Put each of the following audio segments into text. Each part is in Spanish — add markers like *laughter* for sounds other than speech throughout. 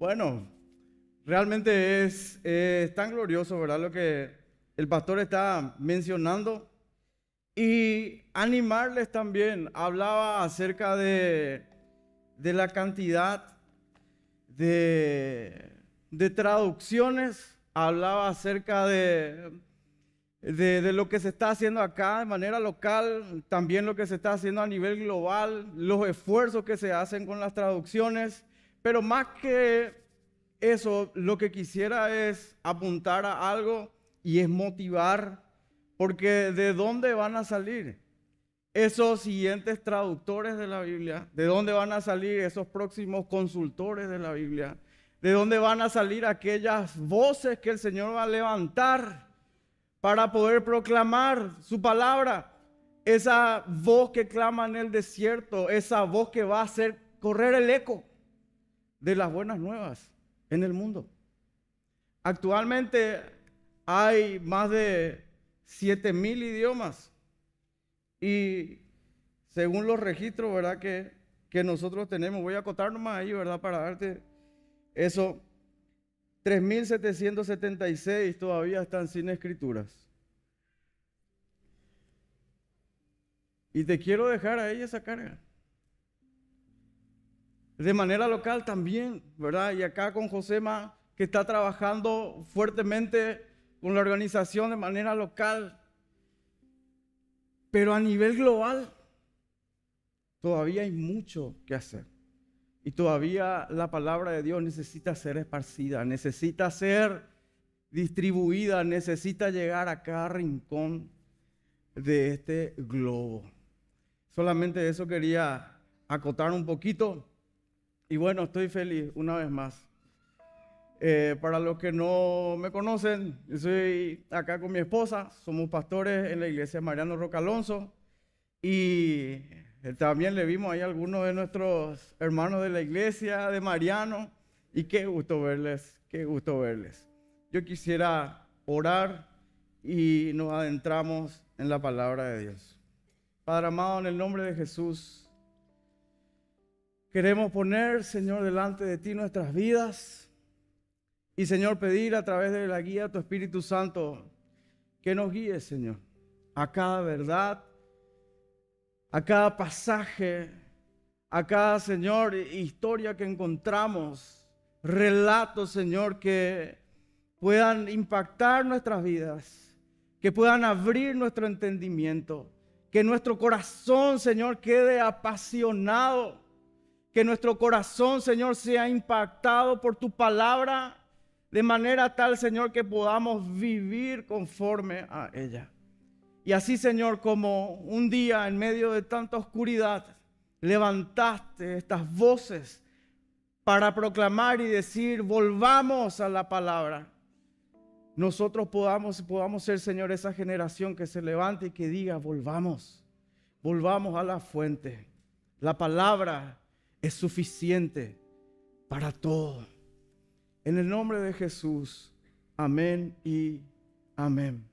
Bueno, realmente es, tan glorioso, ¿verdad? Lo que el pastor está mencionando. Y animarles también. Hablaba acerca de, la cantidad de, traducciones. Hablaba acerca de, de, lo que se está haciendo acá de manera local, también lo que se está haciendo a nivel global, los esfuerzos que se hacen con las traducciones. Pero más que eso, lo que quisiera es apuntar a algo y es motivar, porque ¿de dónde van a salir esos siguientes traductores de la Biblia? ¿De dónde van a salir esos próximos consultores de la Biblia? ¿De dónde van a salir aquellas voces que el Señor va a levantar para poder proclamar su palabra? Esa voz que clama en el desierto, esa voz que va a hacer correr el eco de las buenas nuevas en el mundo. Actualmente hay más de 7 mil idiomas y según los registros, ¿verdad? Que, que nosotros tenemos, voy a acotar nomás ahí, ¿verdad? Para darte eso, 3.776 todavía están sin escrituras. Y te quiero dejar ahí esa carga de manera local también, ¿verdad? Y acá con Josema, que está trabajando fuertemente con la organización de manera local. Pero a nivel global, todavía hay mucho que hacer. Y todavía la palabra de Dios necesita ser esparcida, necesita ser distribuida, necesita llegar a cada rincón de este globo. Solamente eso quería acotar un poquito. Y bueno, estoy feliz una vez más. Eh, para los que no me conocen, yo soy acá con mi esposa, somos pastores en la iglesia Mariano Roca Alonso y eh, también le vimos ahí a algunos de nuestros hermanos de la iglesia de Mariano y qué gusto verles, qué gusto verles. Yo quisiera orar y nos adentramos en la palabra de Dios. Padre amado, en el nombre de Jesús, Queremos poner, Señor, delante de ti nuestras vidas y, Señor, pedir a través de la guía de tu Espíritu Santo que nos guíe, Señor, a cada verdad, a cada pasaje, a cada, Señor, historia que encontramos, relatos, Señor, que puedan impactar nuestras vidas, que puedan abrir nuestro entendimiento, que nuestro corazón, Señor, quede apasionado que nuestro corazón, Señor, sea impactado por tu palabra de manera tal, Señor, que podamos vivir conforme a ella. Y así, Señor, como un día en medio de tanta oscuridad, levantaste estas voces para proclamar y decir, volvamos a la palabra. Nosotros podamos, podamos ser, Señor, esa generación que se levante y que diga, volvamos, volvamos a la fuente. La palabra es suficiente para todo. En el nombre de Jesús, amén y amén.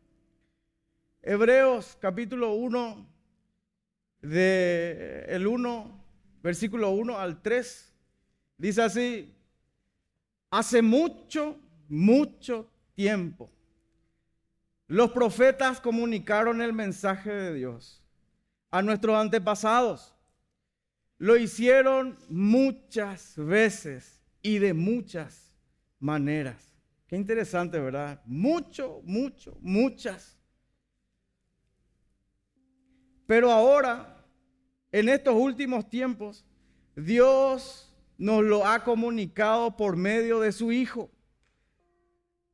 Hebreos capítulo 1, de el 1, versículo 1 al 3, dice así, hace mucho, mucho tiempo, los profetas comunicaron el mensaje de Dios a nuestros antepasados lo hicieron muchas veces y de muchas maneras. Qué interesante, ¿verdad? Mucho, mucho, muchas. Pero ahora, en estos últimos tiempos, Dios nos lo ha comunicado por medio de su Hijo.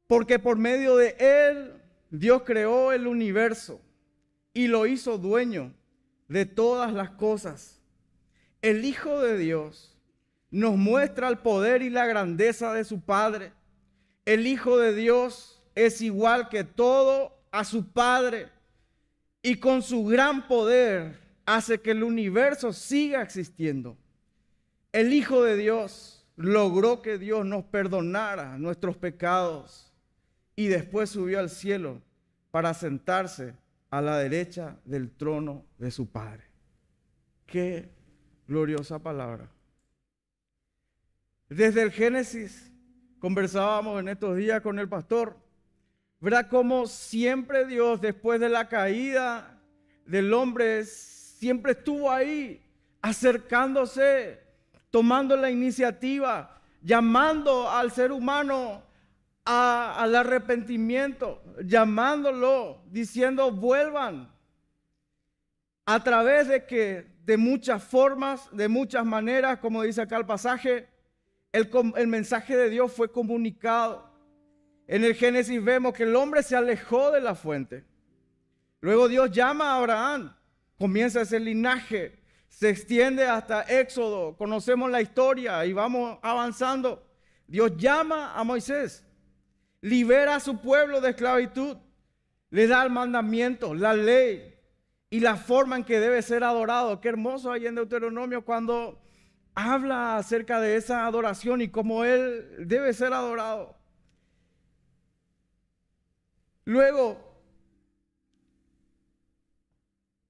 Porque por medio de Él, Dios creó el universo y lo hizo dueño de todas las cosas el Hijo de Dios nos muestra el poder y la grandeza de su Padre. El Hijo de Dios es igual que todo a su Padre y con su gran poder hace que el universo siga existiendo. El Hijo de Dios logró que Dios nos perdonara nuestros pecados y después subió al cielo para sentarse a la derecha del trono de su Padre. Qué gloriosa palabra. Desde el Génesis, conversábamos en estos días con el pastor, ¿verdad? Como siempre Dios, después de la caída del hombre, siempre estuvo ahí, acercándose, tomando la iniciativa, llamando al ser humano al arrepentimiento, llamándolo, diciendo, vuelvan. A través de que, de muchas formas, de muchas maneras, como dice acá el pasaje, el, el mensaje de Dios fue comunicado. En el Génesis vemos que el hombre se alejó de la fuente. Luego Dios llama a Abraham, comienza ese linaje, se extiende hasta Éxodo, conocemos la historia y vamos avanzando. Dios llama a Moisés libera a su pueblo de esclavitud, le da el mandamiento, la ley y la forma en que debe ser adorado. Qué hermoso hay en Deuteronomio cuando habla acerca de esa adoración y cómo Él debe ser adorado. Luego,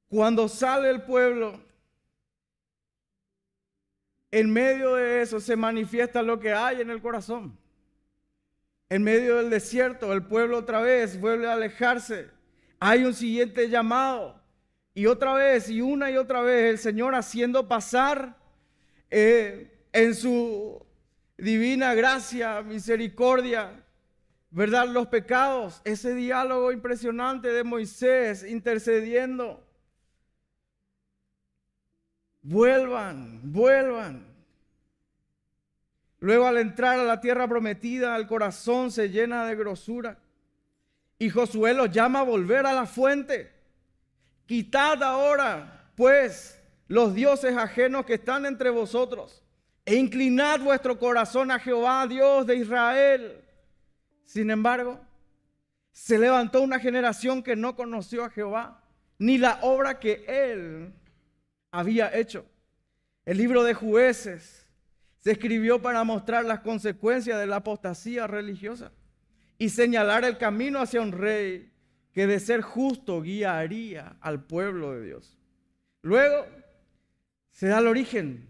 cuando sale el pueblo, en medio de eso se manifiesta lo que hay en el corazón. En medio del desierto, el pueblo otra vez vuelve a alejarse. Hay un siguiente llamado. Y otra vez, y una y otra vez, el Señor haciendo pasar eh, en su divina gracia, misericordia, ¿verdad? Los pecados, ese diálogo impresionante de Moisés intercediendo. Vuelvan, vuelvan. Luego al entrar a la tierra prometida, el corazón se llena de grosura. Y Josué los llama a volver a la fuente. Quitad ahora, pues, los dioses ajenos que están entre vosotros, e inclinad vuestro corazón a Jehová, Dios de Israel. Sin embargo, se levantó una generación que no conoció a Jehová, ni la obra que él había hecho. El libro de jueces se escribió para mostrar las consecuencias de la apostasía religiosa y señalar el camino hacia un rey que de ser justo guiaría al pueblo de Dios. Luego se da el origen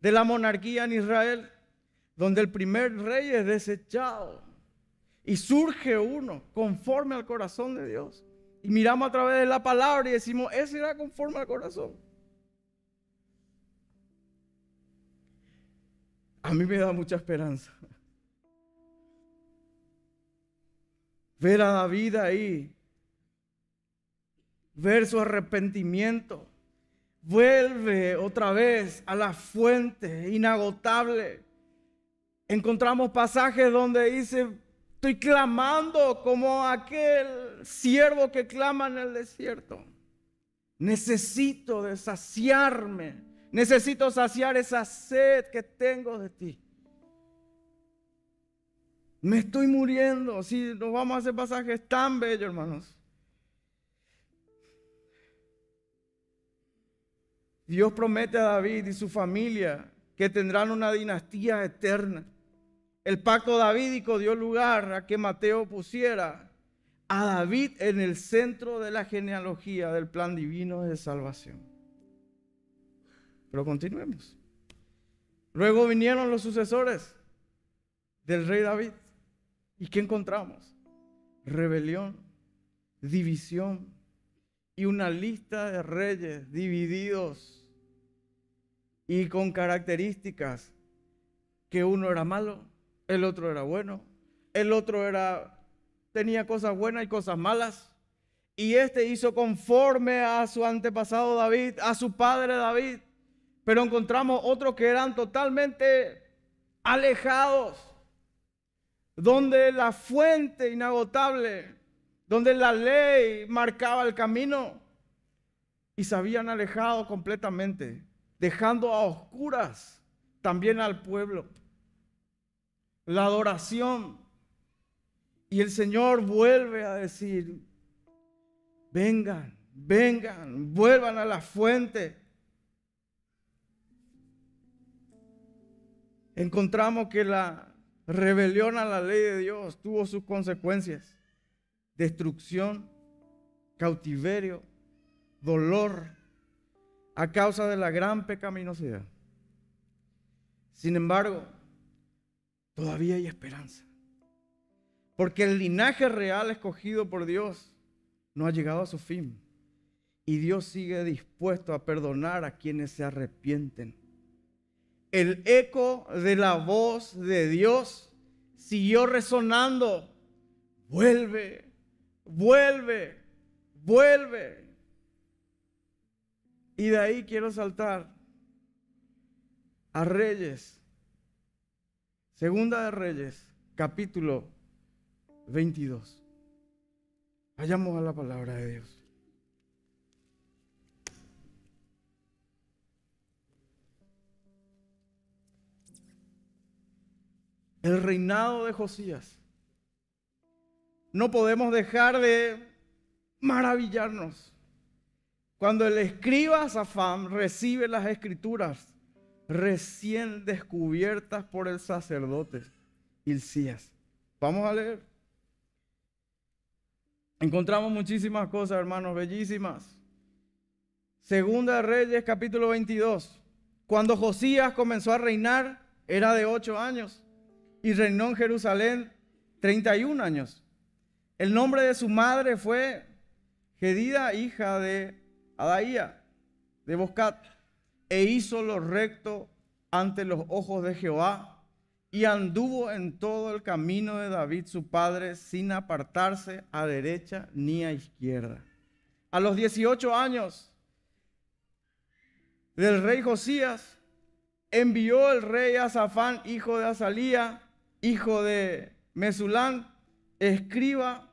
de la monarquía en Israel, donde el primer rey es desechado y surge uno conforme al corazón de Dios. Y miramos a través de la palabra y decimos, ese era conforme al corazón. a mí me da mucha esperanza. Ver a David ahí, ver su arrepentimiento, vuelve otra vez a la fuente inagotable. Encontramos pasajes donde dice, estoy clamando como aquel siervo que clama en el desierto. Necesito desaciarme Necesito saciar esa sed que tengo de ti. Me estoy muriendo. Si nos vamos a hacer pasajes tan bellos, hermanos. Dios promete a David y su familia que tendrán una dinastía eterna. El pacto davídico dio lugar a que Mateo pusiera a David en el centro de la genealogía del plan divino de salvación. Pero continuemos. Luego vinieron los sucesores del rey David. ¿Y qué encontramos? Rebelión, división y una lista de reyes divididos y con características que uno era malo, el otro era bueno, el otro era tenía cosas buenas y cosas malas. Y este hizo conforme a su antepasado David, a su padre David pero encontramos otros que eran totalmente alejados, donde la fuente inagotable, donde la ley marcaba el camino, y se habían alejado completamente, dejando a oscuras también al pueblo. La adoración. Y el Señor vuelve a decir, vengan, vengan, vuelvan a la fuente encontramos que la rebelión a la ley de Dios tuvo sus consecuencias. Destrucción, cautiverio, dolor, a causa de la gran pecaminosidad. Sin embargo, todavía hay esperanza. Porque el linaje real escogido por Dios no ha llegado a su fin. Y Dios sigue dispuesto a perdonar a quienes se arrepienten. El eco de la voz de Dios siguió resonando. Vuelve, vuelve, vuelve. Y de ahí quiero saltar a Reyes. Segunda de Reyes, capítulo 22. Vayamos a la palabra de Dios. el reinado de Josías. No podemos dejar de maravillarnos. Cuando el escriba Safam recibe las escrituras recién descubiertas por el sacerdote Hilcías. Vamos a leer. Encontramos muchísimas cosas, hermanos, bellísimas. Segunda Reyes, capítulo 22. Cuando Josías comenzó a reinar, era de ocho años y reinó en Jerusalén 31 años. El nombre de su madre fue Gedida, hija de Adaía, de Boscat, e hizo lo recto ante los ojos de Jehová y anduvo en todo el camino de David su padre sin apartarse a derecha ni a izquierda. A los 18 años del rey Josías, envió el rey Azafán, hijo de Azalía, hijo de Mesulán, escriba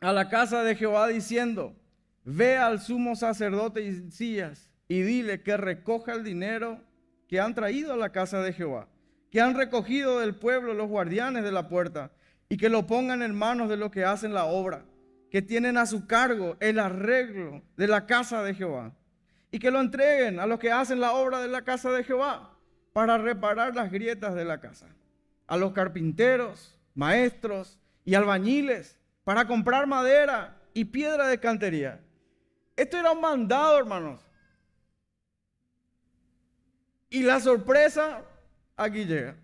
a la casa de Jehová diciendo, ve al sumo sacerdote Isías y dile que recoja el dinero que han traído a la casa de Jehová, que han recogido del pueblo los guardianes de la puerta y que lo pongan en manos de los que hacen la obra, que tienen a su cargo el arreglo de la casa de Jehová y que lo entreguen a los que hacen la obra de la casa de Jehová para reparar las grietas de la casa a los carpinteros, maestros y albañiles para comprar madera y piedra de cantería. Esto era un mandado, hermanos. Y la sorpresa aquí llega.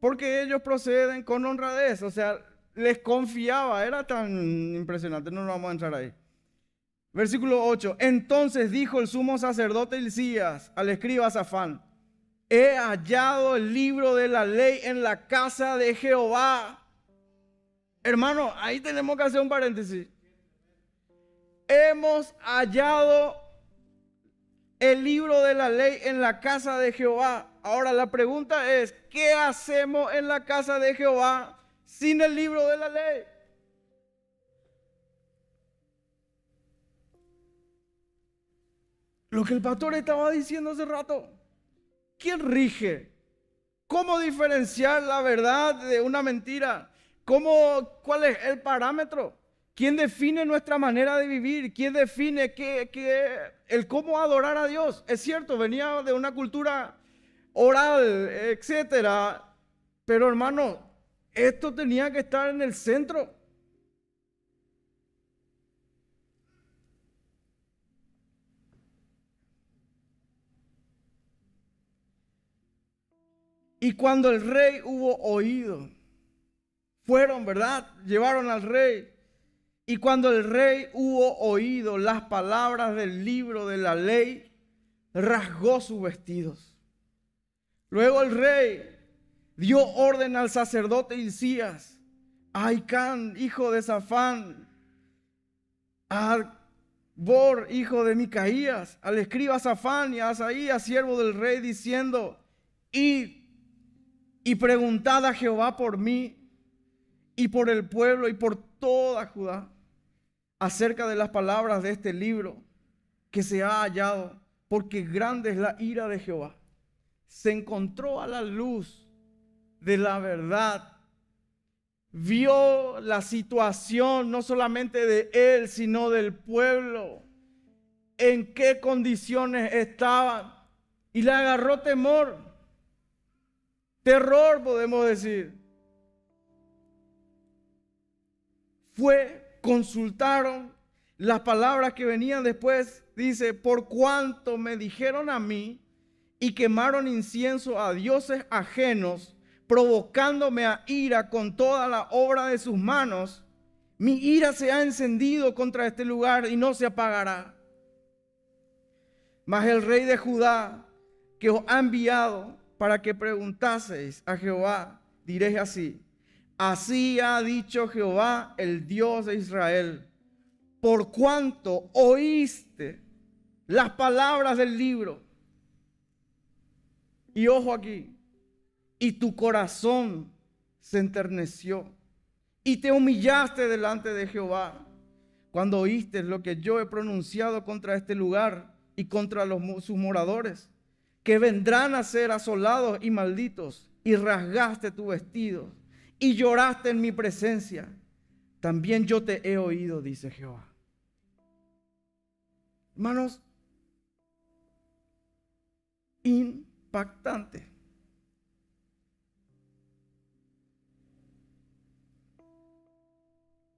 Porque ellos proceden con honradez, o sea, les confiaba, era tan impresionante, no nos vamos a entrar ahí. Versículo 8, entonces dijo el sumo sacerdote Elías al escriba Zafán, he hallado el libro de la ley en la casa de Jehová. Hermano, ahí tenemos que hacer un paréntesis. Hemos hallado el libro de la ley en la casa de Jehová. Ahora la pregunta es, ¿qué hacemos en la casa de Jehová sin el libro de la ley? Lo que el pastor estaba diciendo hace rato. ¿Quién rige? ¿Cómo diferenciar la verdad de una mentira? ¿Cómo, ¿Cuál es el parámetro? ¿Quién define nuestra manera de vivir? ¿Quién define qué, qué, el cómo adorar a Dios? Es cierto, venía de una cultura oral, etcétera. Pero hermano, esto tenía que estar en el centro. Y cuando el rey hubo oído, fueron, ¿verdad? Llevaron al rey. Y cuando el rey hubo oído las palabras del libro de la ley, rasgó sus vestidos. Luego el rey dio orden al sacerdote Isías, a Aicán, hijo de Safán, a Bor, hijo de Micaías, al escriba Safán y a Asaías, siervo del rey, diciendo, id y preguntad a Jehová por mí y por el pueblo y por toda Judá acerca de las palabras de este libro que se ha hallado, porque grande es la ira de Jehová. Se encontró a la luz de la verdad. Vio la situación no solamente de él, sino del pueblo. En qué condiciones estaban. Y le agarró temor terror, podemos decir. Fue, consultaron las palabras que venían después, dice, por cuanto me dijeron a mí y quemaron incienso a dioses ajenos, provocándome a ira con toda la obra de sus manos, mi ira se ha encendido contra este lugar y no se apagará. Mas el rey de Judá, que os ha enviado para que preguntaseis a Jehová, diréis así, así ha dicho Jehová, el Dios de Israel, por cuanto oíste las palabras del libro. Y ojo aquí, y tu corazón se enterneció y te humillaste delante de Jehová cuando oíste lo que yo he pronunciado contra este lugar y contra sus moradores, que vendrán a ser asolados y malditos, y rasgaste tu vestido y lloraste en mi presencia. También yo te he oído, dice Jehová. Hermanos, impactante.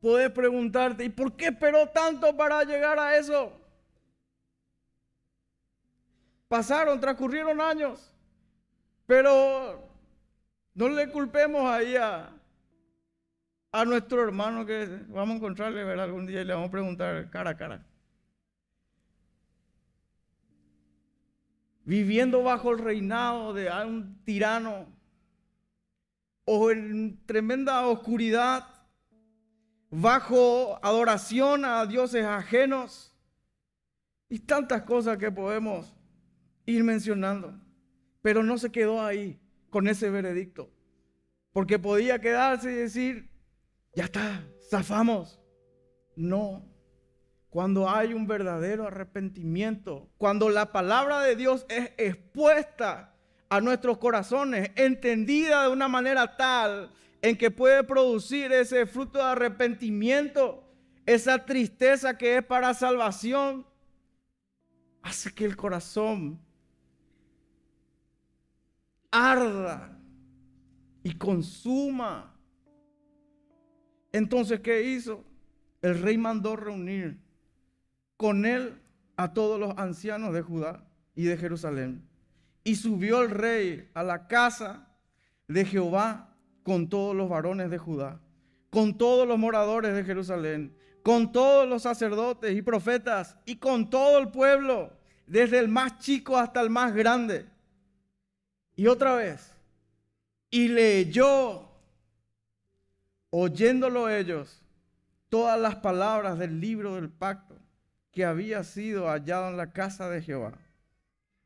Puedes preguntarte, ¿y por qué esperó tanto para llegar a eso? Pasaron, transcurrieron años, pero no le culpemos ahí a, a nuestro hermano que vamos a encontrarle algún día y le vamos a preguntar cara a cara. Viviendo bajo el reinado de un tirano o en tremenda oscuridad bajo adoración a dioses ajenos y tantas cosas que podemos ir mencionando. Pero no se quedó ahí con ese veredicto, porque podía quedarse y decir, ya está, zafamos. No, cuando hay un verdadero arrepentimiento, cuando la palabra de Dios es expuesta a nuestros corazones, entendida de una manera tal en que puede producir ese fruto de arrepentimiento, esa tristeza que es para salvación, hace que el corazón arda y consuma. Entonces, ¿qué hizo? El rey mandó reunir con él a todos los ancianos de Judá y de Jerusalén. Y subió el rey a la casa de Jehová con todos los varones de Judá, con todos los moradores de Jerusalén, con todos los sacerdotes y profetas y con todo el pueblo, desde el más chico hasta el más grande. Y otra vez, y leyó, oyéndolo ellos, todas las palabras del libro del pacto que había sido hallado en la casa de Jehová.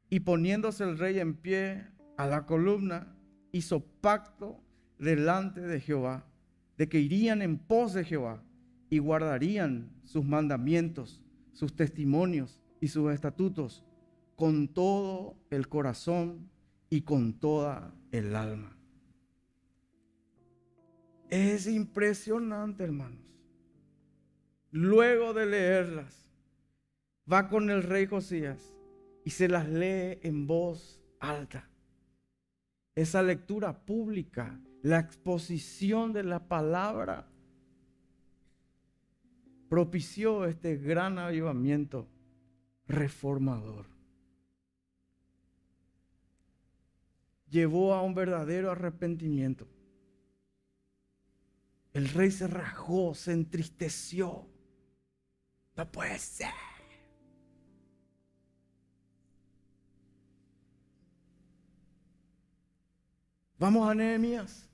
Y poniéndose el rey en pie a la columna, hizo pacto delante de Jehová, de que irían en pos de Jehová y guardarían sus mandamientos, sus testimonios y sus estatutos con todo el corazón y con toda el alma. Es impresionante, hermanos. Luego de leerlas, va con el rey Josías y se las lee en voz alta. Esa lectura pública la exposición de la palabra propició este gran avivamiento reformador. Llevó a un verdadero arrepentimiento. El rey se rajó, se entristeció. No puede ser. Vamos a Nehemías.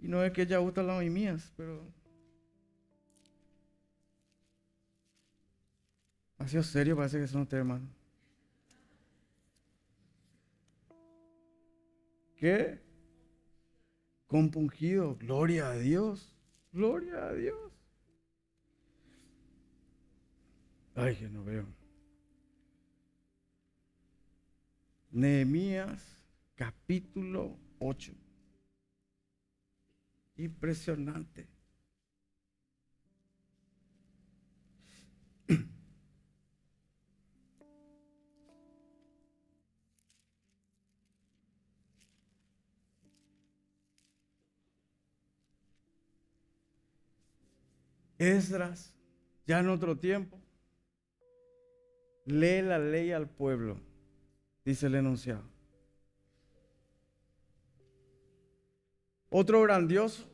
Y no es que ella gusta las mías, pero... Ha sido serio, parece que son ustedes, hermano. ¿Qué? Compungido. Gloria a Dios. Gloria a Dios. Ay, que no veo. Nehemías capítulo 8. Impresionante. *clears throat* Esdras ya en otro tiempo, lee la ley al pueblo, dice el enunciado. Otro grandioso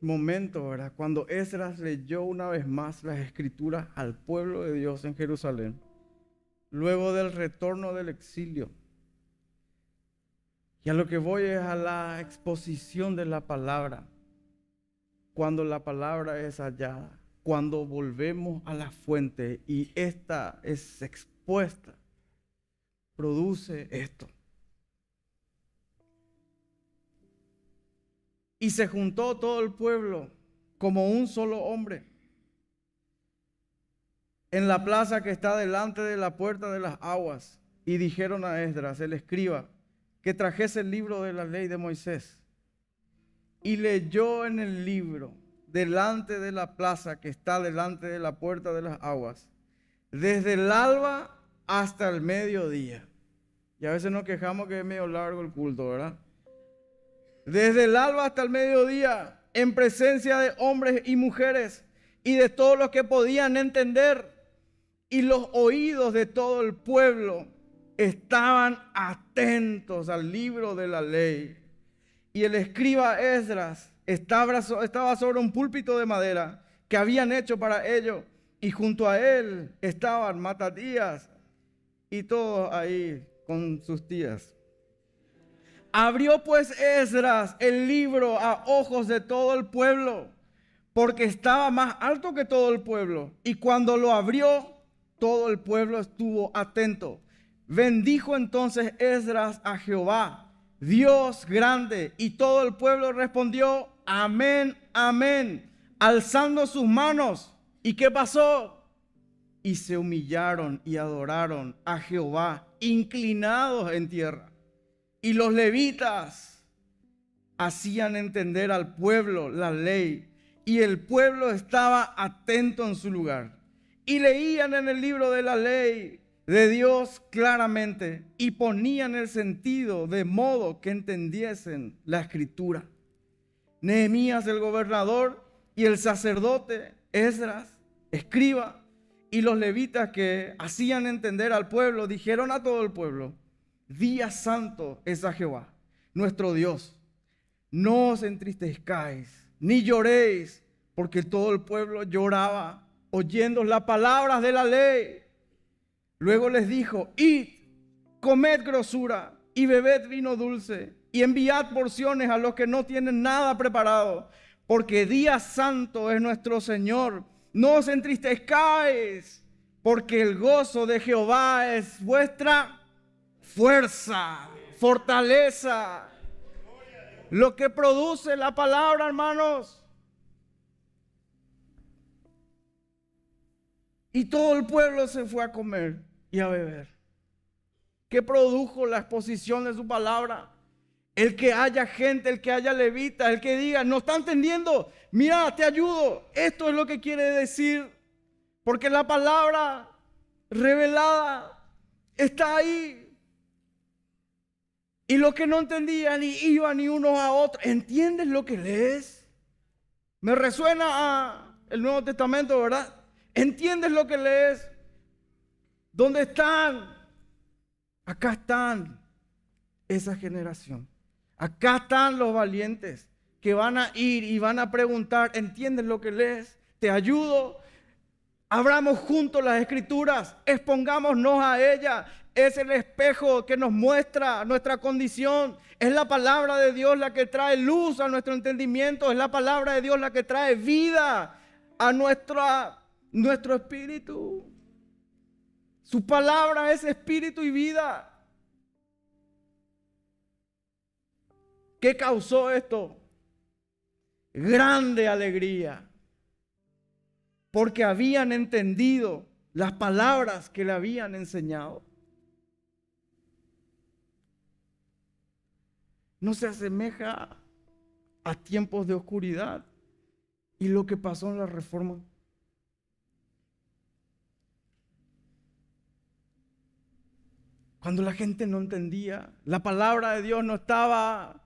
momento, ¿verdad? Cuando Esdras leyó una vez más las escrituras al pueblo de Dios en Jerusalén, luego del retorno del exilio. Y a lo que voy es a la exposición de la palabra. Cuando la palabra es hallada, cuando volvemos a la fuente y esta es expuesta, produce esto. Y se juntó todo el pueblo como un solo hombre en la plaza que está delante de la puerta de las aguas. Y dijeron a Esdras, el escriba, que trajese el libro de la ley de Moisés. Y leyó en el libro, delante de la plaza que está delante de la puerta de las aguas, desde el alba hasta el mediodía. Y a veces nos quejamos que es medio largo el culto, ¿verdad? desde el alba hasta el mediodía, en presencia de hombres y mujeres y de todos los que podían entender. Y los oídos de todo el pueblo estaban atentos al libro de la ley. Y el escriba Esdras estaba sobre un púlpito de madera que habían hecho para ello. Y junto a él estaban Matatías y todos ahí con sus tías. Abrió pues Esdras el libro a ojos de todo el pueblo, porque estaba más alto que todo el pueblo. Y cuando lo abrió, todo el pueblo estuvo atento. Bendijo entonces Esdras a Jehová, Dios grande, y todo el pueblo respondió, amén, amén, alzando sus manos. ¿Y qué pasó? Y se humillaron y adoraron a Jehová, inclinados en tierra. Y los levitas hacían entender al pueblo la ley y el pueblo estaba atento en su lugar. Y leían en el libro de la ley de Dios claramente y ponían el sentido de modo que entendiesen la escritura. Nehemías el gobernador y el sacerdote Esdras, escriba, y los levitas que hacían entender al pueblo, dijeron a todo el pueblo, Día santo es a Jehová, nuestro Dios. No os entristezcáis, ni lloréis, porque todo el pueblo lloraba oyendo las palabras de la ley. Luego les dijo, id, comed grosura y bebed vino dulce y enviad porciones a los que no tienen nada preparado, porque día santo es nuestro Señor. No os entristezcáis, porque el gozo de Jehová es vuestra fuerza, fortaleza. Lo que produce la palabra, hermanos. Y todo el pueblo se fue a comer y a beber. ¿Qué produjo la exposición de su palabra? El que haya gente, el que haya levita, el que diga, no está entendiendo, mira, te ayudo. Esto es lo que quiere decir. Porque la palabra revelada está ahí. Y los que no entendían y iban ni unos a otros, ¿entiendes lo que lees? Me resuena el Nuevo Testamento, ¿verdad? ¿Entiendes lo que lees? ¿Dónde están? Acá están esa generación. Acá están los valientes que van a ir y van a preguntar, ¿entiendes lo que lees? Te ayudo. Abramos juntos las escrituras, expongámonos a ella, es el espejo que nos muestra nuestra condición. Es la palabra de Dios la que trae luz a nuestro entendimiento. Es la palabra de Dios la que trae vida a nuestro espíritu. Su palabra es espíritu y vida. ¿Qué causó esto? Grande alegría. Porque habían entendido las palabras que le habían enseñado. no se asemeja a tiempos de oscuridad y lo que pasó en la reforma. Cuando la gente no entendía, la palabra de Dios no estaba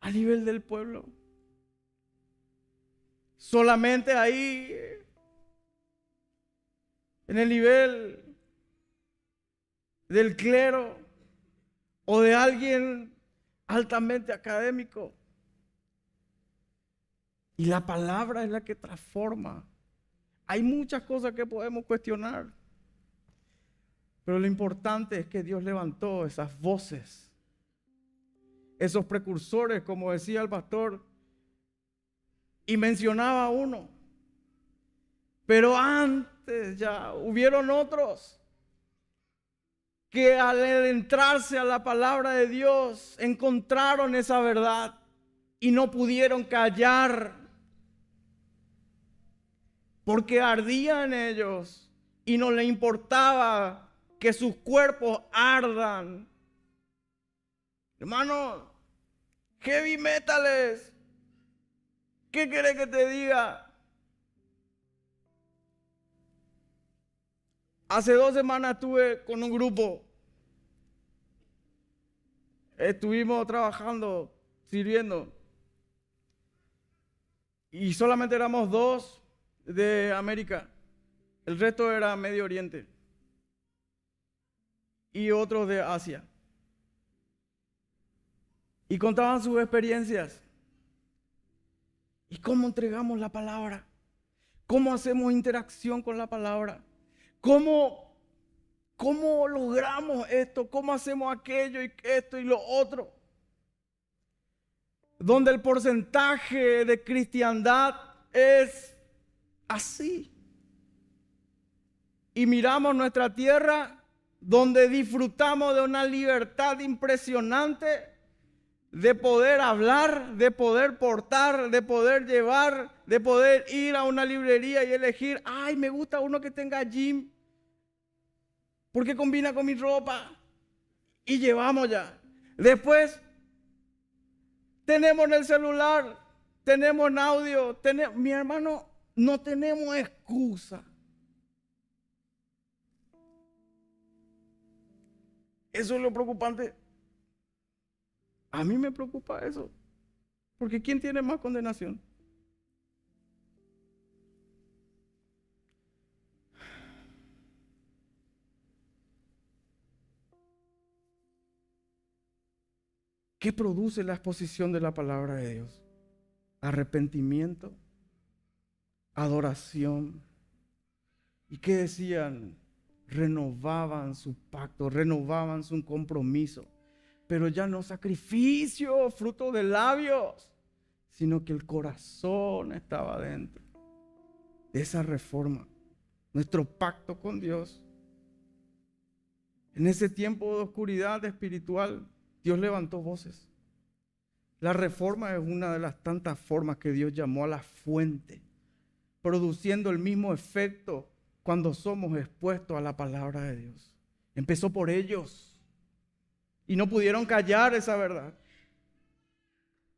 a nivel del pueblo. solamente ahí, en el nivel del clero o de alguien altamente académico. Y la palabra es la que transforma. Hay muchas cosas que podemos cuestionar. Pero lo importante es que Dios levantó esas voces, esos precursores, como decía el pastor, y mencionaba uno. Pero antes ya hubieron otros que al adentrarse a la palabra de Dios encontraron esa verdad y no pudieron callar porque ardía en ellos y no le importaba que sus cuerpos ardan. Hermano, heavy metales. ¿Qué quiere que te diga? Hace dos semanas estuve con un grupo. Estuvimos trabajando, sirviendo. Y solamente éramos dos de América. El resto era Medio Oriente y otros de Asia. Y contaban sus experiencias. ¿Y cómo entregamos la palabra? ¿Cómo hacemos interacción con la palabra? ¿Cómo, cómo logramos esto? ¿Cómo hacemos aquello y esto y lo otro? Donde el porcentaje de cristiandad es así. Y miramos nuestra tierra donde disfrutamos de una libertad impresionante de poder hablar, de poder portar, de poder llevar, de poder ir a una librería y elegir, ay, me gusta uno que tenga gym, porque combina con mi ropa. Y llevamos ya. Después, tenemos en el celular, tenemos en audio, tenemos, mi hermano, no tenemos excusa. Eso es lo preocupante. A mí me preocupa eso. Porque ¿quién tiene más condenación? ¿Qué produce la exposición de la palabra de Dios? Arrepentimiento, adoración. ¿Y qué decían? Renovaban su pacto, renovaban su compromiso, pero ya no sacrificio, fruto de labios, sino que el corazón estaba dentro de esa reforma, nuestro pacto con Dios. En ese tiempo de oscuridad espiritual, Dios levantó voces. La reforma es una de las tantas formas que Dios llamó a la fuente, produciendo el mismo efecto cuando somos expuestos a la palabra de Dios. Empezó por ellos y no pudieron callar esa verdad.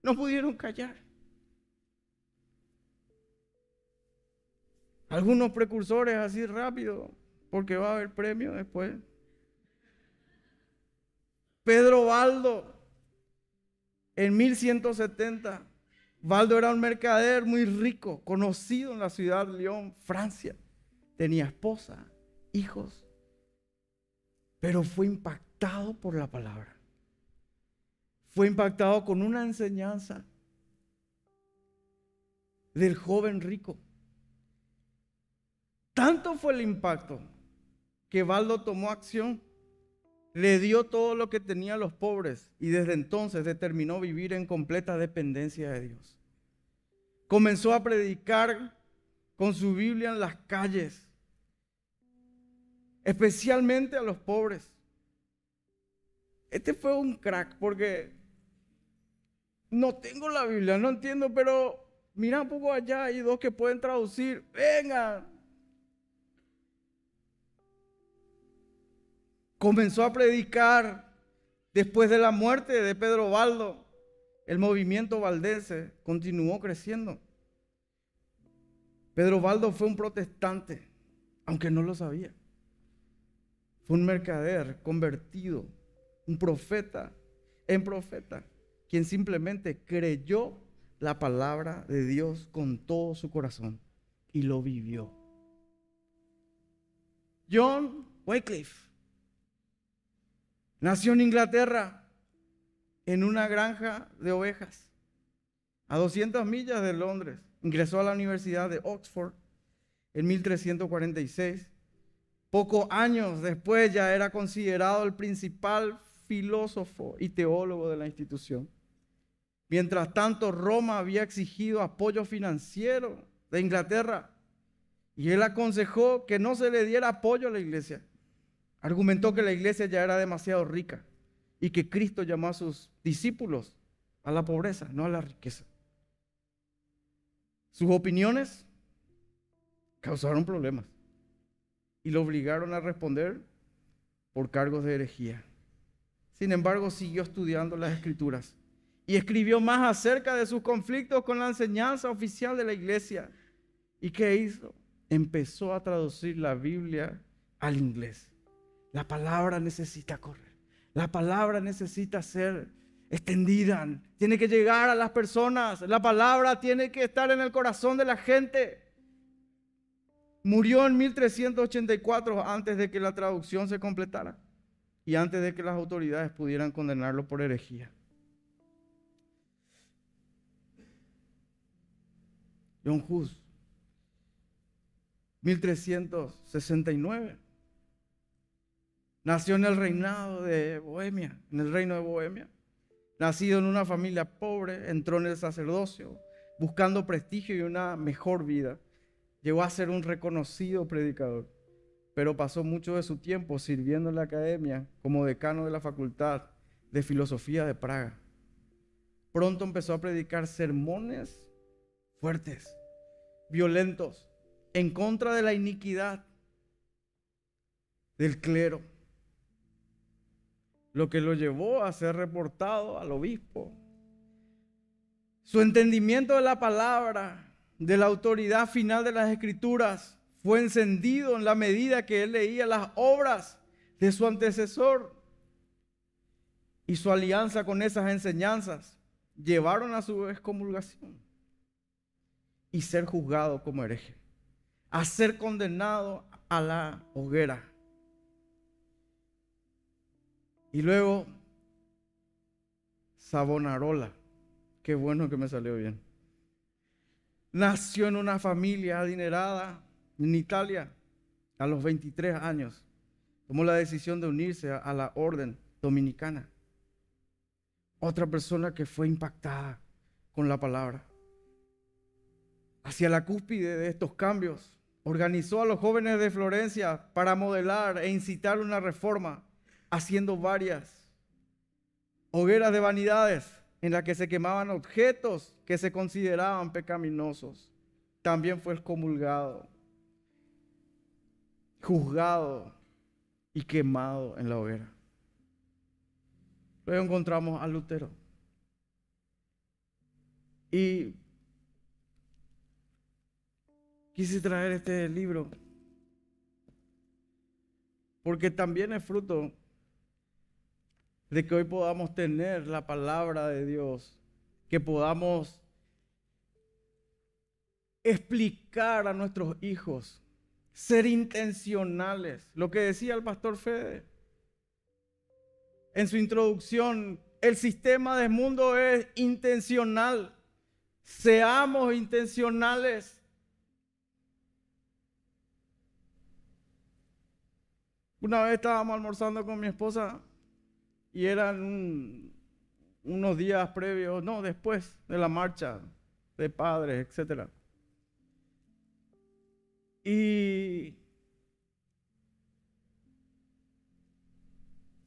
No pudieron callar. Algunos precursores así rápido, porque va a haber premio después. Pedro Baldo, en 1170, Baldo era un mercader muy rico, conocido en la ciudad de León, Francia tenía esposa, hijos, pero fue impactado por la palabra. Fue impactado con una enseñanza del joven rico. Tanto fue el impacto que Baldo tomó acción, le dio todo lo que tenía a los pobres y desde entonces determinó vivir en completa dependencia de Dios. Comenzó a predicar con su Biblia en las calles, especialmente a los pobres. Este fue un crack porque no tengo la Biblia, no entiendo, pero mira un poco allá, hay dos que pueden traducir. Venga. Comenzó a predicar después de la muerte de Pedro Baldo. El movimiento valdense continuó creciendo. Pedro Baldo fue un protestante, aunque no lo sabía. Fue un mercader convertido, un profeta en profeta, quien simplemente creyó la palabra de Dios con todo su corazón y lo vivió. John Wycliffe nació en Inglaterra en una granja de ovejas a 200 millas de Londres. Ingresó a la Universidad de Oxford en 1346. Pocos años después ya era considerado el principal filósofo y teólogo de la institución. Mientras tanto, Roma había exigido apoyo financiero de Inglaterra y él aconsejó que no se le diera apoyo a la iglesia. Argumentó que la iglesia ya era demasiado rica y que Cristo llamó a sus discípulos a la pobreza, no a la riqueza. Sus opiniones causaron problemas y lo obligaron a responder por cargos de herejía. Sin embargo, siguió estudiando las escrituras y escribió más acerca de sus conflictos con la enseñanza oficial de la iglesia. ¿Y qué hizo? Empezó a traducir la Biblia al inglés. La palabra necesita correr. La palabra necesita ser extendida. Tiene que llegar a las personas. La palabra tiene que estar en el corazón de la gente. Murió en 1384 antes de que la traducción se completara y antes de que las autoridades pudieran condenarlo por herejía. John Hus, 1369. Nació en el reinado de Bohemia, en el reino de Bohemia. Nacido en una familia pobre, entró en el sacerdocio, buscando prestigio y una mejor vida. Llegó a ser un reconocido predicador, pero pasó mucho de su tiempo sirviendo en la academia como decano de la Facultad de Filosofía de Praga. Pronto empezó a predicar sermones fuertes, violentos, en contra de la iniquidad del clero, lo que lo llevó a ser reportado al obispo. Su entendimiento de la palabra, de la autoridad final de las escrituras, fue encendido en la medida que él leía las obras de su antecesor y su alianza con esas enseñanzas llevaron a su excomulgación y ser juzgado como hereje, a ser condenado a la hoguera. Y luego, Sabonarola, qué bueno que me salió bien. Nació en una familia adinerada en Italia a los 23 años. Tomó la decisión de unirse a la orden dominicana. Otra persona que fue impactada con la palabra hacia la cúspide de estos cambios. Organizó a los jóvenes de Florencia para modelar e incitar una reforma, haciendo varias hogueras de vanidades en las que se quemaban objetos que se consideraban pecaminosos. También fue excomulgado, juzgado y quemado en la hoguera. Luego encontramos a Lutero. Y quise traer este libro porque también es fruto de que hoy podamos tener la palabra de Dios, que podamos explicar a nuestros hijos, ser intencionales, lo que decía el pastor Fede en su introducción, el sistema del mundo es intencional, seamos intencionales. Una vez estábamos almorzando con mi esposa y eran unos días previos, no, después de la marcha de padres, etc. Y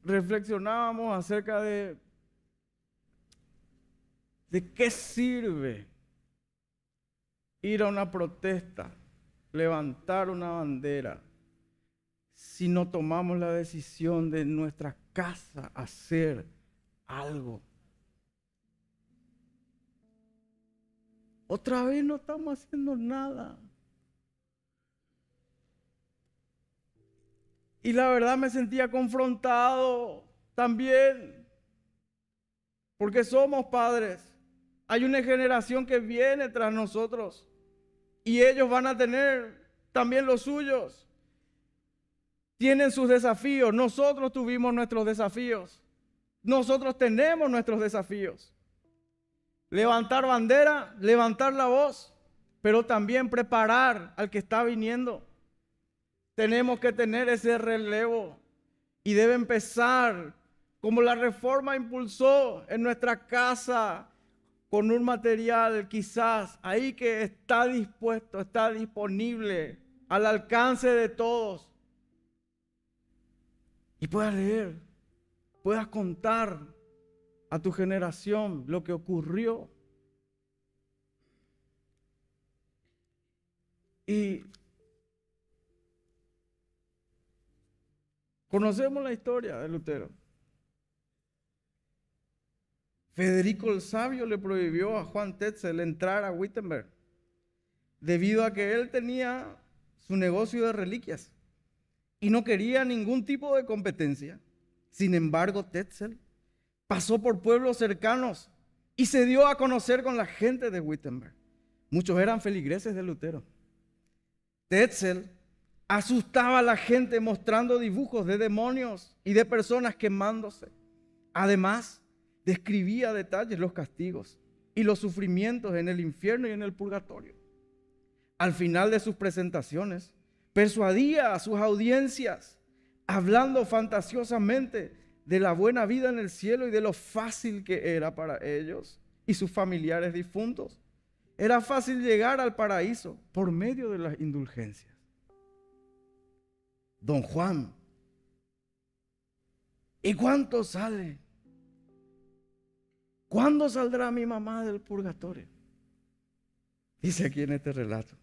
reflexionábamos acerca de de qué sirve ir a una protesta, levantar una bandera, si no tomamos la decisión de nuestra casa hacer algo. Otra vez no estamos haciendo nada. Y la verdad me sentía confrontado también, porque somos padres. hay una generación que viene tras nosotros y ellos van a tener también los suyos. Tienen sus desafíos, nosotros tuvimos nuestros desafíos, nosotros tenemos nuestros desafíos. Levantar bandera, levantar la voz, pero también preparar al que está viniendo. Tenemos que tener ese relevo y debe empezar como la reforma impulsó en nuestra casa con un material quizás ahí que está dispuesto, está disponible al alcance de todos. Y puedas leer, puedas contar a tu generación lo que ocurrió. Y conocemos la historia de Lutero. Federico el Sabio le prohibió a Juan Tetzel entrar a Wittenberg debido a que él tenía su negocio de reliquias y no quería ningún tipo de competencia. Sin embargo, Tetzel pasó por pueblos cercanos y se dio a conocer con la gente de Wittenberg. Muchos eran feligreses de Lutero. Tetzel asustaba a la gente mostrando dibujos de demonios y de personas quemándose. Además, describía a detalles los castigos y los sufrimientos en el infierno y en el purgatorio. Al final de sus presentaciones, persuadía a sus audiencias, hablando fantasiosamente de la buena vida en el cielo y de lo fácil que era para ellos y sus familiares difuntos. Era fácil llegar al paraíso por medio de las indulgencias. Don Juan, ¿y cuánto sale ¿Cuándo saldrá mi mamá del purgatorio? Dice aquí en este relato.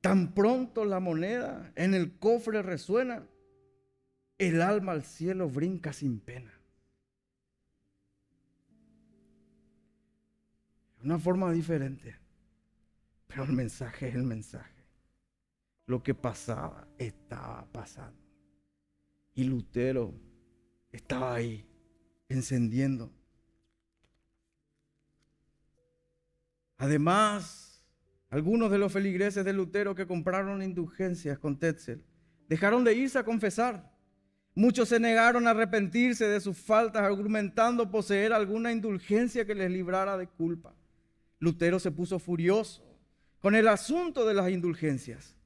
Tan pronto la moneda en el cofre resuena, el alma al cielo brinca sin pena. Una forma diferente, pero el mensaje es el mensaje. Lo que pasaba estaba pasando. Y Lutero estaba ahí encendiendo. Además, algunos de los feligreses de Lutero que compraron indulgencias con Tetzel dejaron de irse a confesar. Muchos se negaron a arrepentirse de sus faltas, argumentando poseer alguna indulgencia que les librara de culpa. Lutero se puso furioso con el asunto de las indulgencias,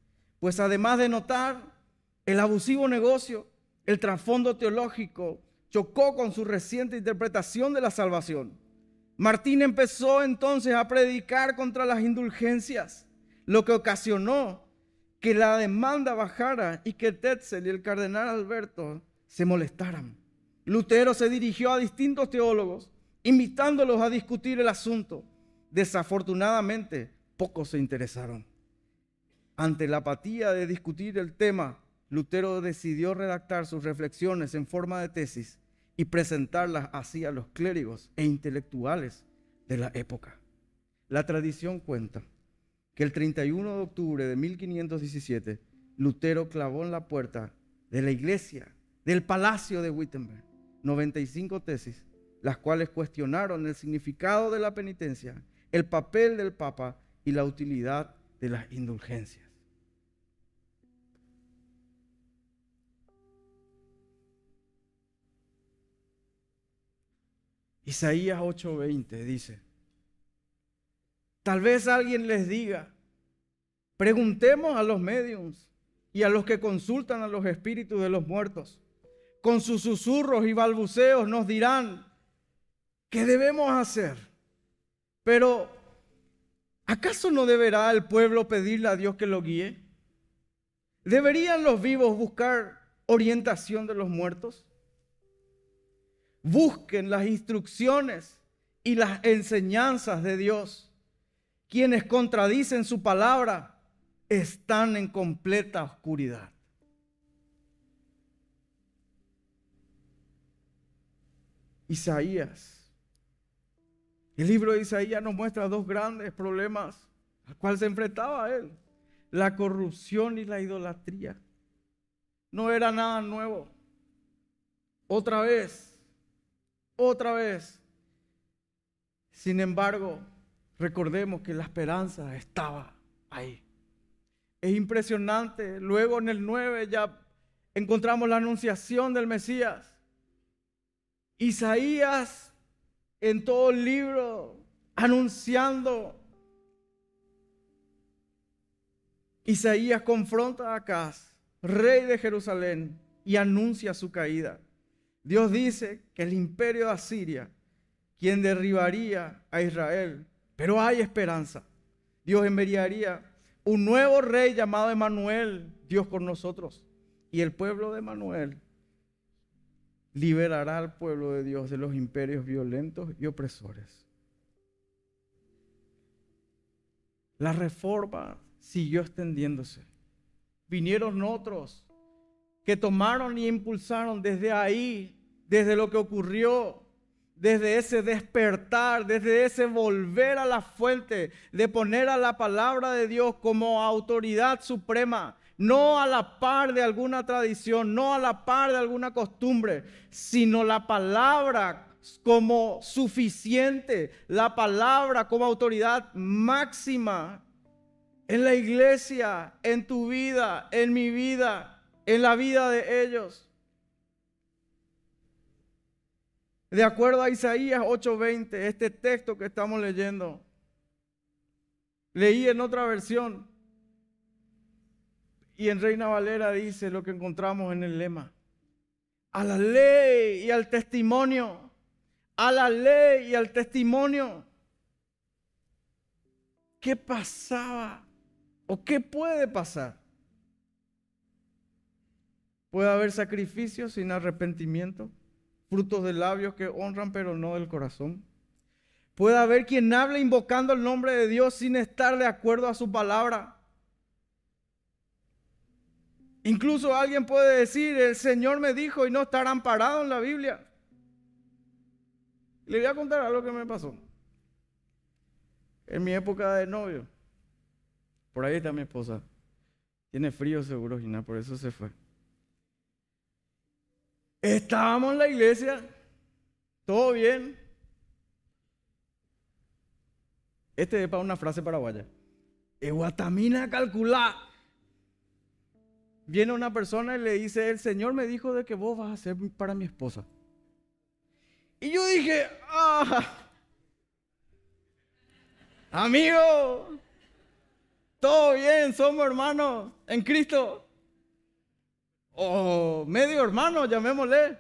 pues además de notar el abusivo negocio, el trasfondo teológico chocó con su reciente interpretación de la salvación. Martín empezó entonces a predicar contra las indulgencias, lo que ocasionó que la demanda bajara y que Tetzel y el cardenal Alberto se molestaran. Lutero se dirigió a distintos teólogos, invitándolos a discutir el asunto. Desafortunadamente, pocos se interesaron. Ante la apatía de discutir el tema, Lutero decidió redactar sus reflexiones en forma de tesis y presentarlas así a los clérigos e intelectuales de la época. La tradición cuenta que el 31 de octubre de 1517, Lutero clavó en la puerta de la iglesia, del palacio de Wittenberg, 95 tesis, las cuales cuestionaron el significado de la penitencia, el papel del Papa y la utilidad de las indulgencias. Isaías 8:20 dice, tal vez alguien les diga, preguntemos a los mediums y a los que consultan a los espíritus de los muertos. Con sus susurros y balbuceos nos dirán, ¿qué debemos hacer? Pero, ¿acaso no deberá el pueblo pedirle a Dios que lo guíe? ¿Deberían los vivos buscar orientación de los muertos? Busquen las instrucciones y las enseñanzas de Dios. Quienes contradicen su palabra están en completa oscuridad. Isaías. El libro de Isaías nos muestra dos grandes problemas al cual se enfrentaba él. La corrupción y la idolatría. No era nada nuevo. Otra vez, otra vez. Sin embargo, recordemos que la esperanza estaba ahí. Es impresionante. Luego en el 9 ya encontramos la anunciación del Mesías. Isaías en todo el libro anunciando. Isaías confronta a Acaz, rey de Jerusalén, y anuncia su caída. Dios dice que el imperio de Asiria, quien derribaría a Israel, pero hay esperanza. Dios enviaría un nuevo rey llamado Emanuel, Dios con nosotros. Y el pueblo de Emanuel liberará al pueblo de Dios de los imperios violentos y opresores. La reforma siguió extendiéndose. Vinieron otros que tomaron y impulsaron desde ahí, desde lo que ocurrió, desde ese despertar, desde ese volver a la fuente, de poner a la palabra de Dios como autoridad suprema, no a la par de alguna tradición, no a la par de alguna costumbre, sino la palabra como suficiente, la palabra como autoridad máxima en la iglesia, en tu vida, en mi vida, en la vida de ellos. De acuerdo a Isaías 8:20, este texto que estamos leyendo, leí en otra versión y en Reina Valera dice lo que encontramos en el lema. A la ley y al testimonio. A la ley y al testimonio. ¿Qué pasaba? ¿O qué puede pasar? Puede haber sacrificios sin arrepentimiento, frutos de labios que honran pero no del corazón. Puede haber quien hable invocando el nombre de Dios sin estar de acuerdo a su palabra. Incluso alguien puede decir, el Señor me dijo y no estar amparado en la Biblia. Le voy a contar algo que me pasó. En mi época de novio. Por ahí está mi esposa. Tiene frío seguro, Gina, por eso se fue. Estábamos en la iglesia, todo bien. Este es para una frase paraguaya. Eguatamina calcular. Viene una persona y le dice, el Señor me dijo de que vos vas a ser para mi esposa. Y yo dije, ah, amigo, todo bien, somos hermanos en Cristo. O medio hermano, llamémosle.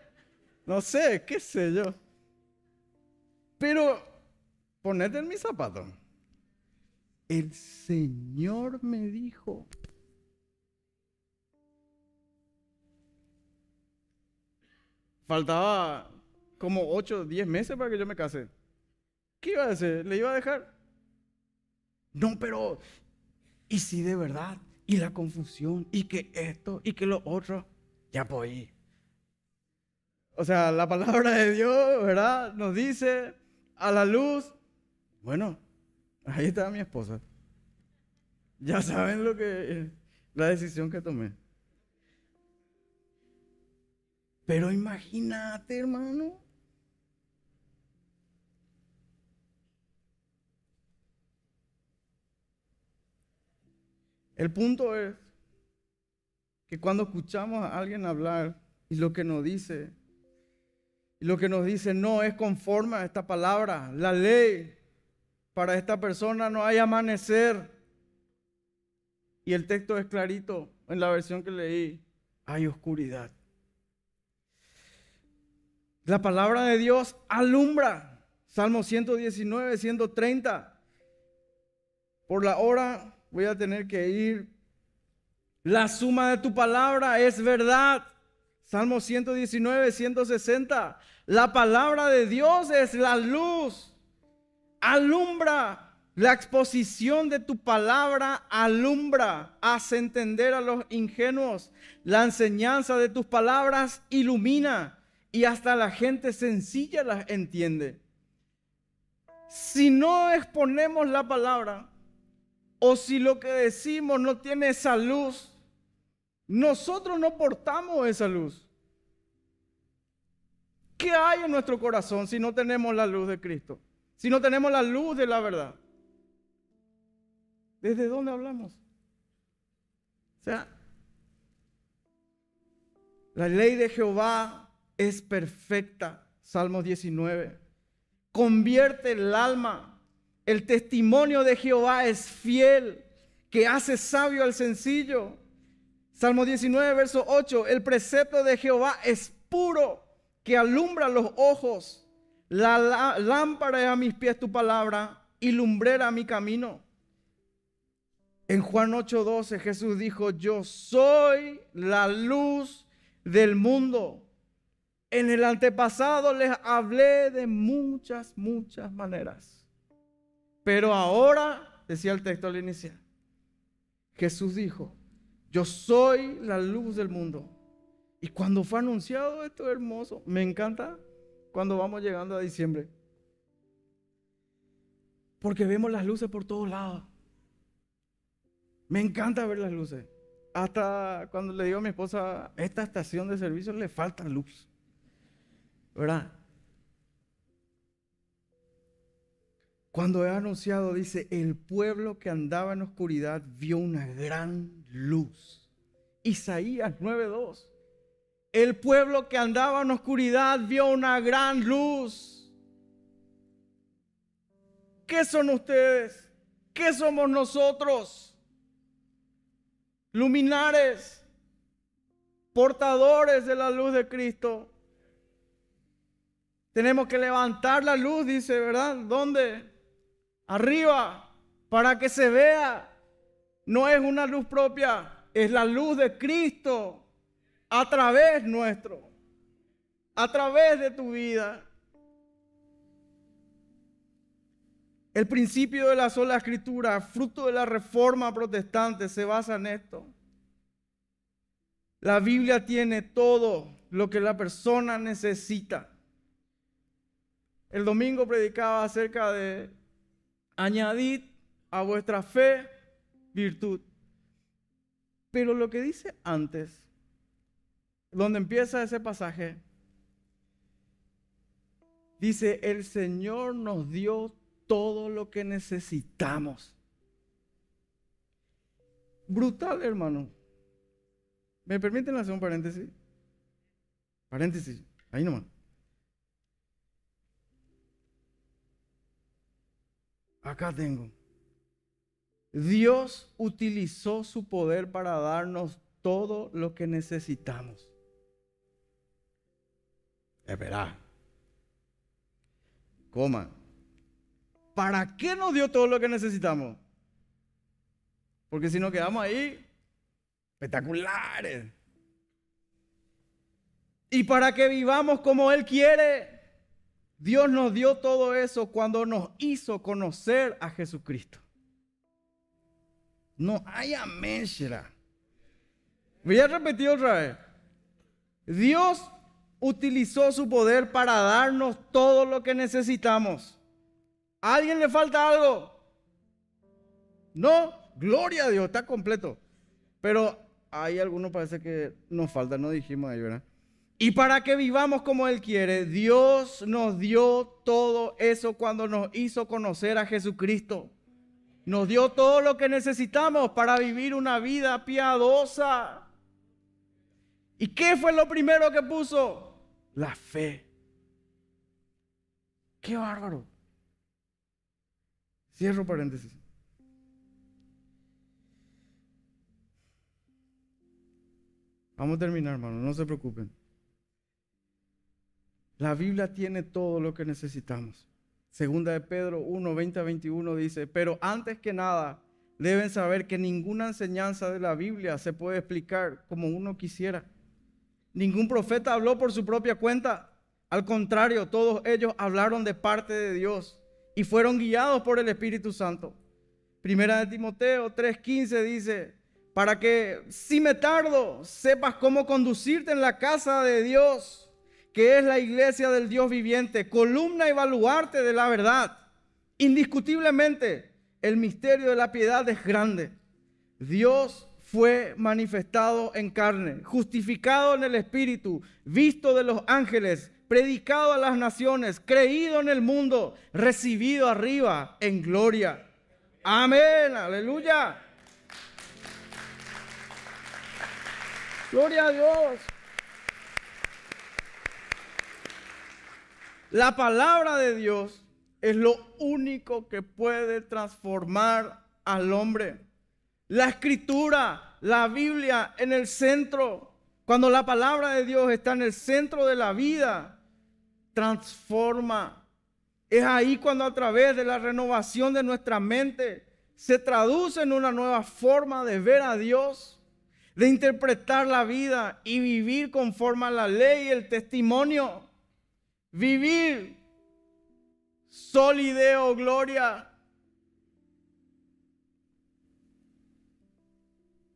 No sé, qué sé yo. Pero ponete en mi zapato. El Señor me dijo. Faltaba como 8 o 10 meses para que yo me case. ¿Qué iba a hacer? ¿Le iba a dejar? No, pero y si de verdad, y la confusión, y que esto, y que lo otro, ya pues. O sea, la palabra de Dios, ¿verdad? Nos dice a la luz, bueno, ahí está mi esposa. Ya saben lo que, la decisión que tomé. Pero imagínate, hermano, El punto es que cuando escuchamos a alguien hablar y lo que nos dice, lo que nos dice no es conforme a esta palabra, la ley para esta persona no hay amanecer. Y el texto es clarito en la versión que leí, hay oscuridad. La palabra de Dios alumbra. Salmo 119, 130. Por la hora voy a tener que ir. La suma de tu palabra es verdad. Salmo 119, 160. La palabra de Dios es la luz. Alumbra. La exposición de tu palabra alumbra, hace entender a los ingenuos. La enseñanza de tus palabras ilumina y hasta la gente sencilla las entiende. Si no exponemos la palabra, o si lo que decimos no tiene esa luz, nosotros no portamos esa luz. ¿Qué hay en nuestro corazón si no tenemos la luz de Cristo? si no tenemos la luz de la verdad? ¿Desde dónde hablamos? O sea, la ley de Jehová es perfecta, Salmos 19. Convierte el alma. El testimonio de Jehová es fiel, que hace sabio al sencillo. Salmo 19, verso 8. El precepto de Jehová es puro, que alumbra los ojos. La, lámpara es a mis pies tu palabra y lumbrera mi camino. En Juan 8:12 Jesús dijo, yo soy la luz del mundo. En el antepasado les hablé de muchas, muchas maneras. Pero ahora, decía el texto al iniciar, Jesús dijo, yo soy la luz del mundo. Y cuando fue anunciado esto hermoso, me encanta cuando vamos llegando a diciembre. Porque vemos las luces por todos lados. Me encanta ver las luces. Hasta cuando le digo a mi esposa, esta estación de servicio le falta luz. ¿Verdad? Cuando he anunciado, dice, el pueblo que andaba en oscuridad vio una gran luz. Isaías 9.2. El pueblo que andaba en oscuridad vio una gran luz. ¿Qué son ustedes? ¿Qué somos nosotros? luminares, portadores de la luz de Cristo. Tenemos que levantar la luz, dice, ¿verdad? ¿Dónde? Arriba, para que se vea. No es una luz propia, es la luz de Cristo a través nuestro, a través de tu vida. El principio de la sola escritura, fruto de la reforma protestante, se basa en esto. La Biblia tiene todo lo que la persona necesita. El domingo predicaba acerca de añadir a vuestra fe virtud. Pero lo que dice antes, donde empieza ese pasaje, dice, el Señor nos dio todo lo que necesitamos. Brutal, hermano. ¿Me permiten hacer un paréntesis? Paréntesis, ahí nomás. Acá tengo. Dios utilizó su poder para darnos todo lo que necesitamos. Espera. Coma. ¿Para qué nos dio todo lo que necesitamos? Porque si nos quedamos ahí, espectaculares. Y para que vivamos como Él quiere, Dios nos dio todo eso cuando nos hizo conocer a Jesucristo. No hay amén. Voy a repetir otra vez. Dios utilizó su poder para darnos todo lo que necesitamos. ¿A alguien le falta algo? No, gloria a Dios, está completo. Pero hay algunos parece que nos falta, no dijimos ahí, ¿verdad? Y para que vivamos como Él quiere, Dios nos dio todo eso cuando nos hizo conocer a Jesucristo. Nos dio todo lo que necesitamos para vivir una vida piadosa. ¿Y qué fue lo primero que puso? La fe. Qué bárbaro. Cierro paréntesis. Vamos a terminar, hermano, no se preocupen. La Biblia tiene todo lo que necesitamos. Segunda de Pedro 1, 20 a 21 dice, pero antes que nada deben saber que ninguna enseñanza de la Biblia se puede explicar como uno quisiera. Ningún profeta habló por su propia cuenta. Al contrario, todos ellos hablaron de parte de Dios y fueron guiados por el Espíritu Santo. Primera de Timoteo 3:15 dice, para que si me tardo, sepas cómo conducirte en la casa de Dios, que es la iglesia del Dios viviente, columna y baluarte de la verdad. Indiscutiblemente, el misterio de la piedad es grande. Dios fue manifestado en carne, justificado en el Espíritu, visto de los ángeles, predicado a las naciones, creído en el mundo, recibido arriba en gloria. Amén, aleluya. Gloria a Dios. La palabra de Dios es lo único que puede transformar al hombre. La escritura, la Biblia en el centro. Cuando la palabra de Dios está en el centro de la vida, transforma. Es ahí cuando a través de la renovación de nuestra mente se traduce en una nueva forma de ver a Dios, de interpretar la vida y vivir conforme a la ley y el testimonio. Vivir solideo gloria.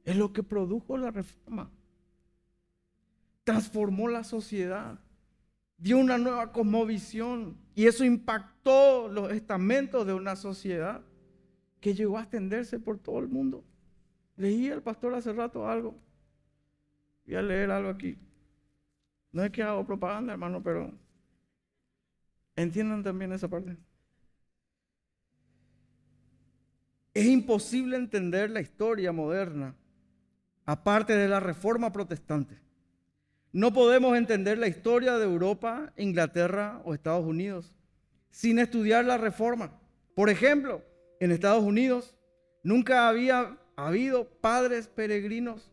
Es lo que produjo la reforma. Transformó la sociedad. Dio una nueva cosmovisión. Y eso impactó los estamentos de una sociedad que llegó a extenderse por todo el mundo. Leí el pastor hace rato algo. Voy a leer algo aquí. No es que hago propaganda, hermano, pero entiendan también esa parte. Es imposible entender la historia moderna aparte de la reforma protestante. No podemos entender la historia de Europa, Inglaterra o Estados Unidos sin estudiar la reforma. Por ejemplo, en Estados Unidos nunca había habido padres peregrinos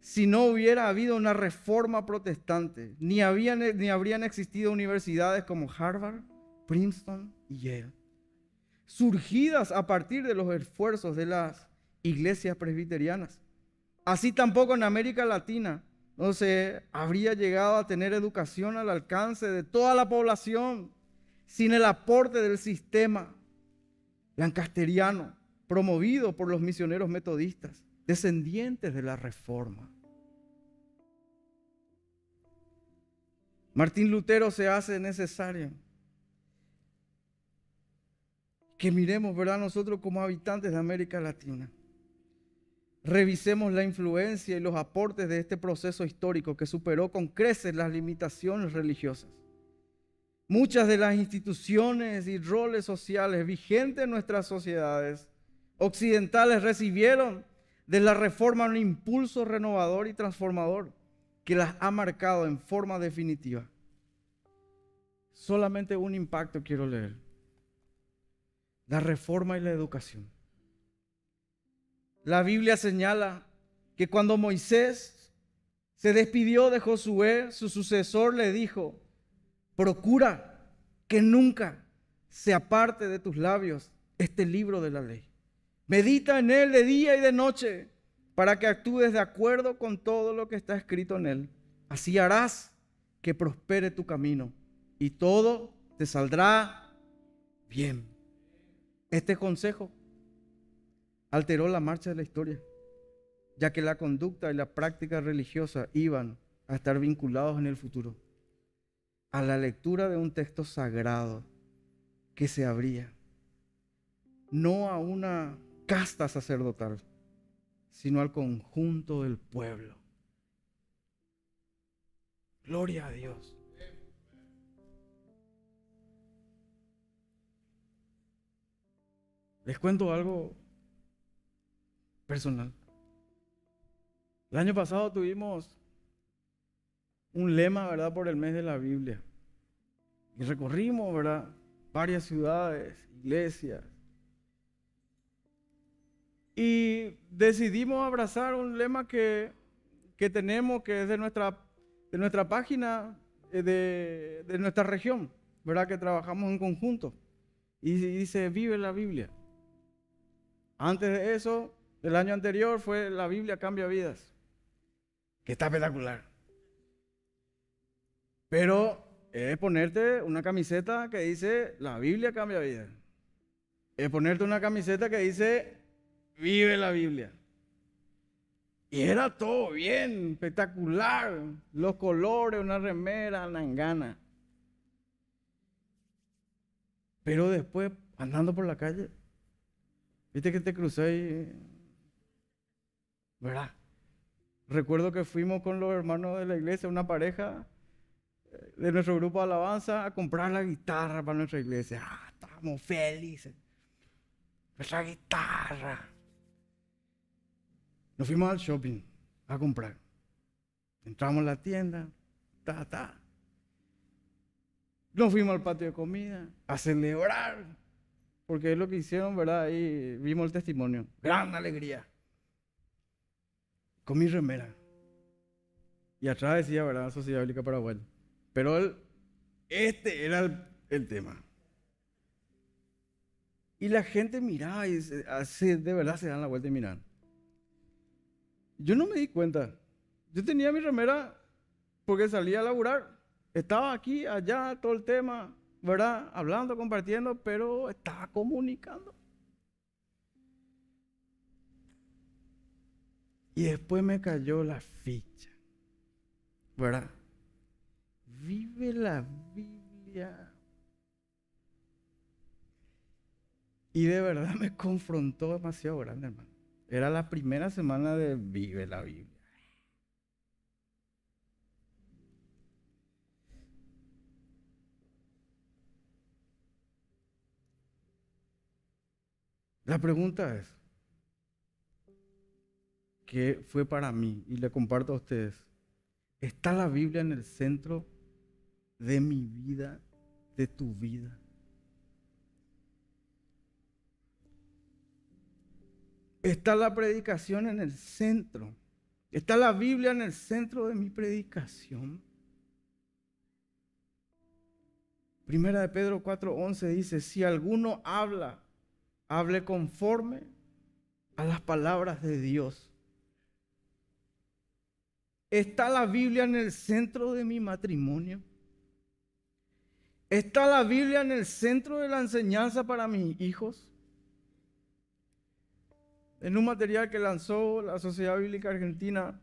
si no hubiera habido una reforma protestante, ni, habían, ni habrían existido universidades como Harvard, Princeton y Yale, surgidas a partir de los esfuerzos de las iglesias presbiterianas. Así tampoco en América Latina no se habría llegado a tener educación al alcance de toda la población sin el aporte del sistema lancasteriano promovido por los misioneros metodistas, descendientes de la reforma. Martín Lutero se hace necesario que miremos, ¿verdad? Nosotros como habitantes de América Latina revisemos la influencia y los aportes de este proceso histórico que superó con creces las limitaciones religiosas. Muchas de las instituciones y roles sociales vigentes en nuestras sociedades occidentales recibieron de la reforma un impulso renovador y transformador que las ha marcado en forma definitiva. Solamente un impacto quiero leer. La reforma y la educación. La Biblia señala que cuando Moisés se despidió de Josué, su sucesor le dijo, procura que nunca se aparte de tus labios este libro de la ley. Medita en él de día y de noche para que actúes de acuerdo con todo lo que está escrito en él. Así harás que prospere tu camino y todo te saldrá bien. Este consejo alteró la marcha de la historia, ya que la conducta y la práctica religiosa iban a estar vinculados en el futuro a la lectura de un texto sagrado que se abría, no a una casta sacerdotal, sino al conjunto del pueblo. Gloria a Dios. Les cuento algo personal. El año pasado tuvimos un lema, ¿verdad?, por el mes de la Biblia. Y recorrimos, ¿verdad?, varias ciudades, iglesias. Y decidimos abrazar un lema que, que tenemos, que es de nuestra, de nuestra página, eh, de, de nuestra región, ¿verdad?, que trabajamos en conjunto. Y dice, vive la Biblia. Antes de eso, el año anterior fue La Biblia cambia vidas, que está espectacular. Pero es ponerte una camiseta que dice La Biblia cambia vidas. Es ponerte una camiseta que dice Vive la Biblia. Y era todo bien, espectacular. Los colores, una remera, nangana. Pero después, andando por la calle, viste que te crucé y ¿verdad? Recuerdo que fuimos con los hermanos de la iglesia, una pareja, de nuestro grupo de alabanza a comprar la guitarra para nuestra iglesia. Ah, estamos felices. Nuestra guitarra. Nos fuimos al shopping a comprar. Entramos a la tienda, ta, ta. Nos fuimos al patio de comida a celebrar, porque es lo que hicieron, ¿verdad? Ahí vimos el testimonio. Gran alegría. Con mi remera. Y atrás decía, ¿verdad? Sociedad Bíblica Paraguay. Pero este era el, tema. Y la gente miraba y se, de verdad se dan la vuelta y miran. Yo no me di cuenta. Yo tenía mi remera porque salía a laburar. Estaba aquí, allá, todo el tema, ¿verdad? Hablando, compartiendo, pero estaba comunicando. Y después me cayó la ficha, ¿verdad? Vive la Biblia. Y de verdad *laughs* me confrontó demasiado grande, hermano. Era la primera semana de Vive la Biblia. La pregunta es, ¿qué fue para mí? Y le comparto a ustedes. ¿Está la Biblia en el centro de mi vida, de tu vida? Está la predicación en el centro. Está la Biblia en el centro de mi predicación. Primera de Pedro 4:11 dice, si alguno habla hable conforme a las palabras de Dios. ¿Está la Biblia en el centro de mi matrimonio? ¿Está la Biblia en el centro de la enseñanza para mis hijos? En un material que lanzó la Sociedad Bíblica Argentina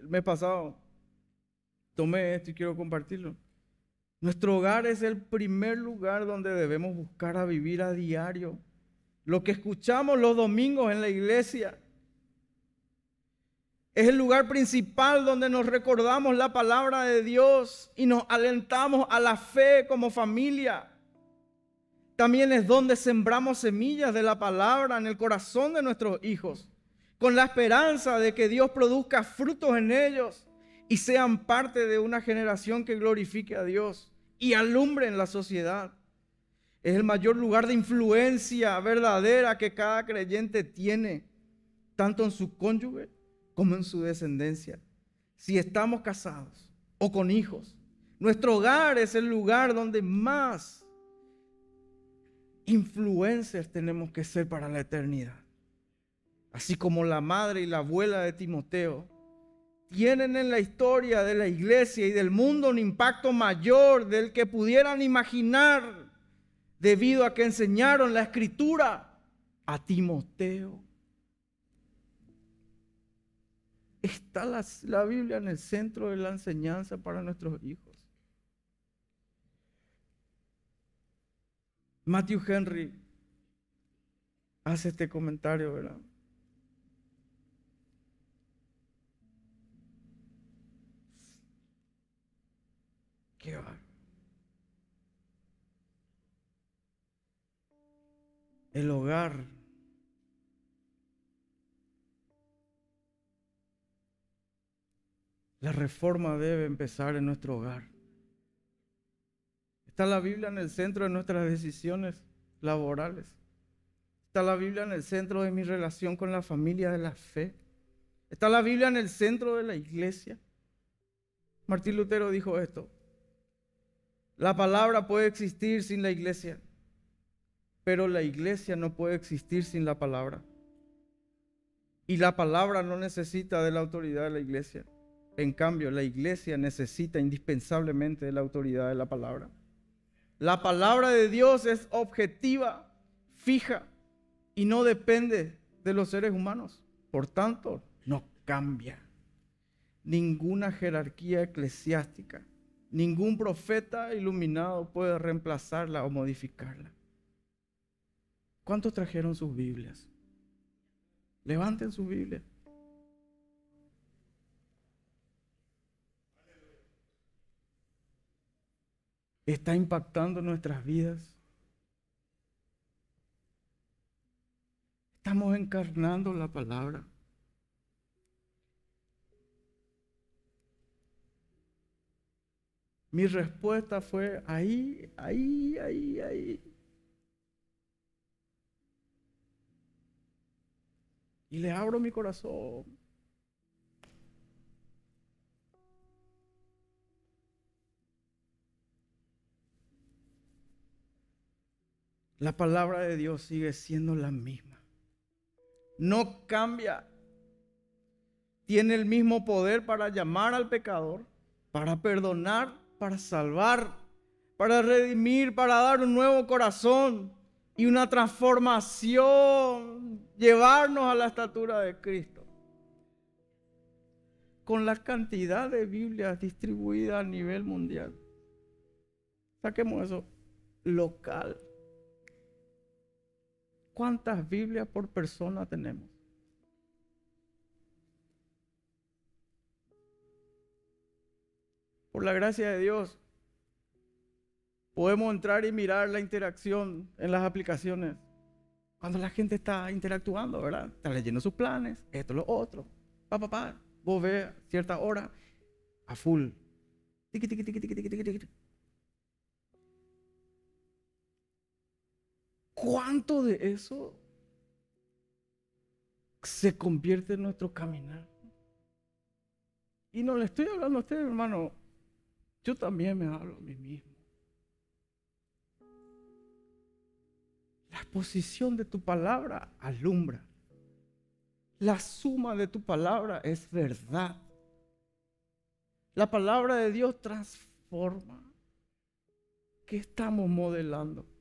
el mes pasado, tomé esto y quiero compartirlo. Nuestro hogar es el primer lugar donde debemos buscar a vivir a diario lo que escuchamos los domingos en la iglesia. Es el lugar principal donde nos recordamos la palabra de Dios y nos alentamos a la fe como familia. También es donde sembramos semillas de la palabra en el corazón de nuestros hijos, con la esperanza de que Dios produzca frutos en ellos y sean parte de una generación que glorifique a Dios y alumbre en la sociedad. Es el mayor lugar de influencia verdadera que cada creyente tiene, tanto en su cónyuge como en su descendencia. Si estamos casados o con hijos, nuestro hogar es el lugar donde más influencers tenemos que ser para la eternidad. Así como la madre y la abuela de Timoteo tienen en la historia de la iglesia y del mundo un impacto mayor del que pudieran imaginar debido a que enseñaron la escritura a Timoteo. Está la, Biblia en el centro de la enseñanza para nuestros hijos. Matthew Henry hace este comentario, ¿verdad? Qué el hogar. La reforma debe empezar en nuestro hogar. Está la Biblia en el centro de nuestras decisiones laborales. Está la Biblia en el centro de mi relación con la familia de la fe. Está la Biblia en el centro de la iglesia. Martín Lutero dijo esto. La palabra puede existir sin la iglesia. Pero la iglesia no puede existir sin la palabra. Y la palabra no necesita de la autoridad de la iglesia. En cambio, la iglesia necesita indispensablemente de la autoridad de la palabra. La palabra de Dios es objetiva, fija y no depende de los seres humanos. Por tanto, no cambia. Ninguna jerarquía eclesiástica, ningún profeta iluminado puede reemplazarla o modificarla. ¿Cuántos trajeron sus Biblias? Levanten su Biblia. Está impactando nuestras vidas. Estamos encarnando la palabra. Mi respuesta fue ahí, ahí, ahí, ahí. Y le abro mi corazón. La palabra de Dios sigue siendo la misma. No cambia. Tiene el mismo poder para llamar al pecador, para perdonar, para salvar, para redimir, para dar un nuevo corazón y una transformación, llevarnos a la estatura de Cristo. Con la cantidad de Biblias distribuidas a nivel mundial. Saquemos eso local. ¿Cuántas Biblias por persona tenemos? Por la gracia de Dios, podemos entrar y mirar la interacción en las aplicaciones. Cuando la gente está interactuando, ¿verdad? Está leyendo sus planes, esto, lo otro. Pa, pa, pa. Vos ves cierta hora a full. Tiki, tiki, tiki, tiki, tiki, tiki. ¿Cuánto de eso se convierte en nuestro caminar? Y no le estoy hablando a usted, hermano. Yo también me hablo a mí mismo. La exposición de tu palabra alumbra. La suma de tu palabra es verdad. La palabra de Dios transforma. ¿Qué estamos modelando?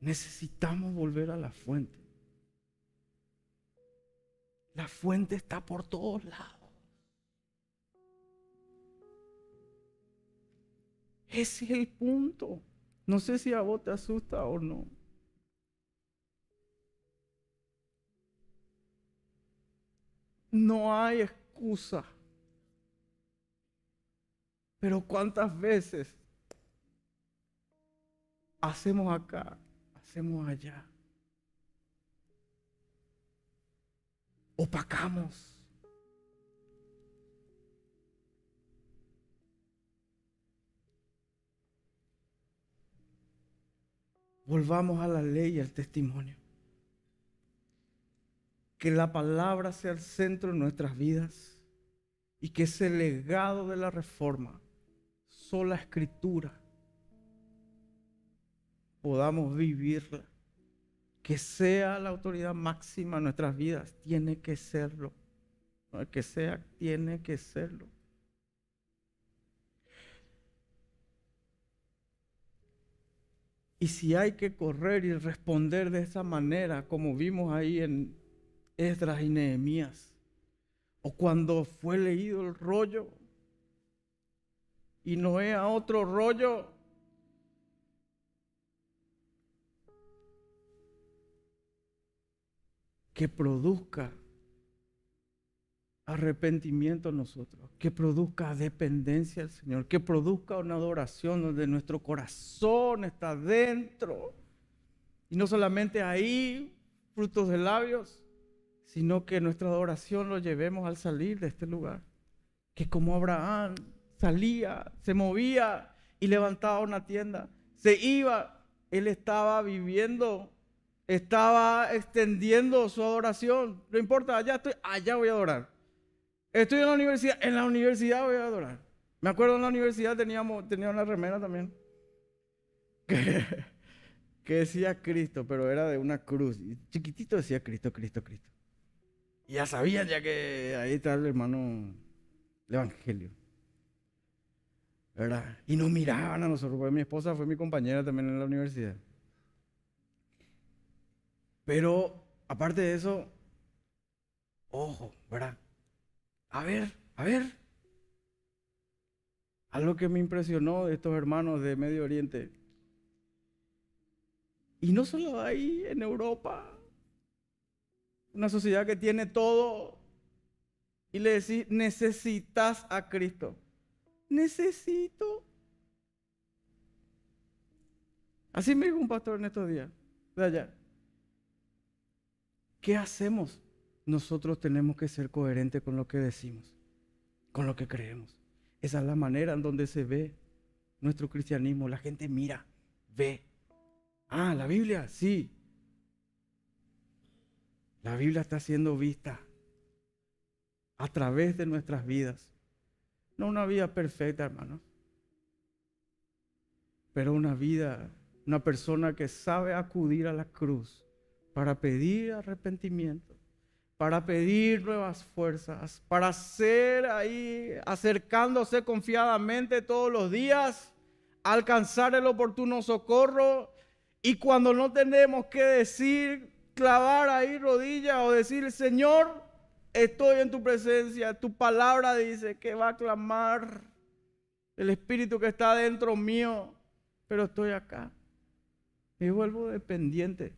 Necesitamos volver a la fuente. La fuente está por todos lados. Ese es el punto. No sé si a vos te asusta o no. No hay excusa. Pero ¿cuántas veces hacemos acá, hacemos allá? Opacamos. Volvamos a la ley y al testimonio. Que la palabra sea el centro de nuestras vidas y que ese legado de la reforma, sola escritura, podamos vivirla. Que sea la autoridad máxima en nuestras vidas, tiene que serlo. No que sea, tiene que serlo. Y si hay que correr y responder de esa manera, como vimos ahí en Esdras y Nehemías, o cuando fue leído el rollo y Noé a otro rollo, que produzca arrepentimiento en nosotros, que produzca dependencia al Señor, que produzca una adoración donde nuestro corazón está dentro. Y no solamente ahí, frutos de labios, sino que nuestra adoración lo llevemos al salir de este lugar. Que como Abraham salía, se movía y levantaba una tienda, se iba, él estaba viviendo, estaba extendiendo su adoración. No importa, allá estoy, allá voy a adorar. Estoy en la universidad, en la universidad voy a adorar. Me acuerdo en la universidad teníamos, tenía una remera también. Que, *laughs* decía Cristo, pero era de una cruz. Y chiquitito decía Cristo, Cristo, Cristo. Y ya sabían ya que ahí está el hermano el Evangelio. ¿Verdad? Y nos miraban a nosotros, porque mi esposa fue mi compañera también en la universidad. Pero aparte de eso, ojo, ¿verdad? A ver, a ver. Algo que me impresionó de estos hermanos de Medio Oriente. Y no solo ahí, en Europa. Una sociedad que tiene todo. Y le decís, necesitas a Cristo. necesito. Así me dijo un pastor en estos días, de allá. ¿Qué hacemos? Nosotros tenemos que ser coherentes con lo que decimos, con lo que creemos. Esa es la manera en donde se ve nuestro cristianismo. La gente mira, ve. Ah, la Biblia, sí. La Biblia está siendo vista a través de nuestras vidas. No una vida perfecta, hermanos, pero una vida, una persona que sabe acudir a la cruz para pedir arrepentimiento, para pedir nuevas fuerzas, para ser ahí acercándose confiadamente todos los días, alcanzar el oportuno socorro y cuando no tenemos que decir, clavar ahí rodillas o decir, Señor, estoy en tu presencia. Tu palabra dice que va a clamar el Espíritu que está dentro mío, pero estoy acá. Me vuelvo dependiente.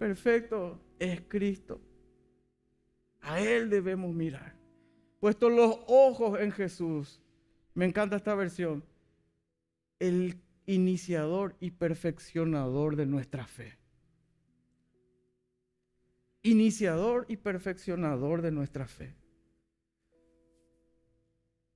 Perfecto es Cristo. A Él debemos mirar. Puesto los ojos en Jesús. Me encanta esta versión. El iniciador y perfeccionador de nuestra fe iniciador y perfeccionador de nuestra fe.